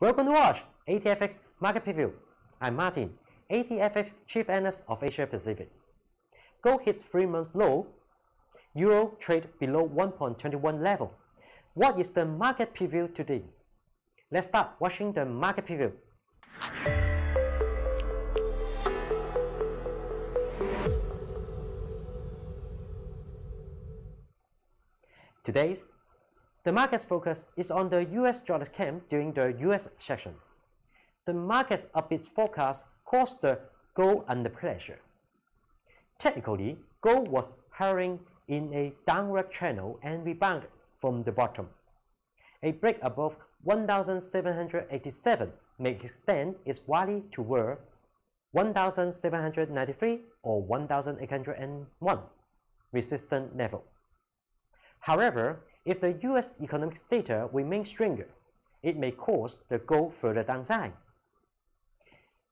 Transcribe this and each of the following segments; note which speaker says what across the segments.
Speaker 1: Welcome to watch ATFX Market Preview. I'm Martin, ATFX Chief Analyst of Asia Pacific. Gold hit three months low. Euro trade below 1.21 level. What is the market preview today? Let's start watching the market preview. Today's the market's focus is on the US dollar camp during the US session. The market's upbeat forecast caused the gold under pressure. Technically, gold was hovering in a downward channel and rebounded from the bottom. A break above 1787 may extend its rally toward 1793 or 1801 resistance level. However, if the US economic data remains stronger, it may cause the gold further downside.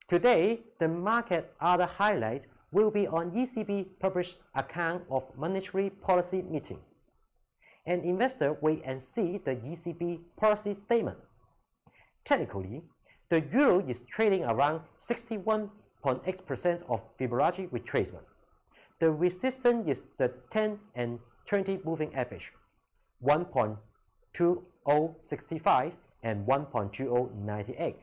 Speaker 1: Today, the market other highlight will be on ECB published account of monetary policy meeting. An investor wait and see the ECB policy statement. Technically, the euro is trading around 61.8% of Fibonacci retracement. The resistance is the 10 and 20 moving average. 1.2065 and 1.2098.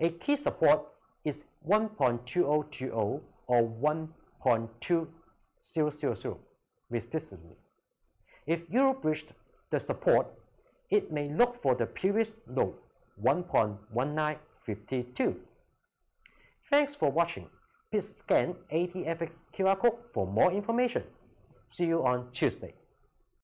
Speaker 1: A key support is 1.2020 or 1.2000 respectively. If euro breached the support, it may look for the previous low 1.1952. Thanks for watching. Please scan ATFX QR code for more information. See you on Tuesday.